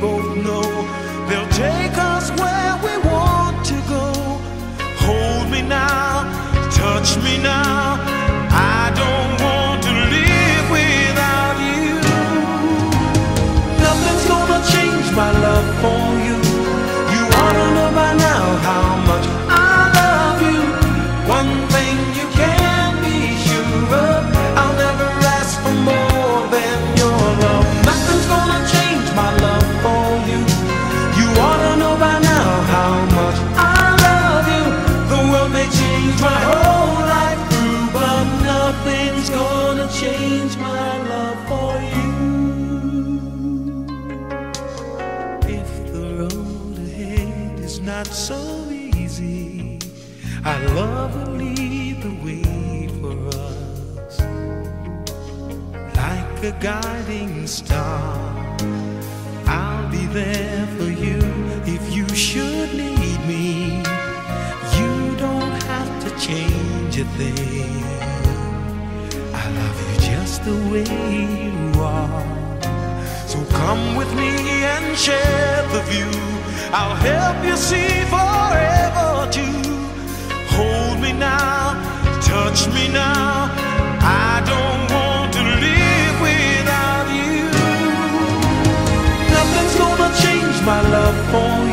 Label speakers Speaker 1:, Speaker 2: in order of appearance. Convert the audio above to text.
Speaker 1: both know they'll take us where we want to go. So easy, our love will lead the way for us like a guiding star. I'll be there for you if you should need me. You don't have to change a thing. I love you just the way you are. Come with me and share the view. I'll help you see forever too. Hold me now, touch me now. I don't want to live without you. Nothing's gonna change my love for you.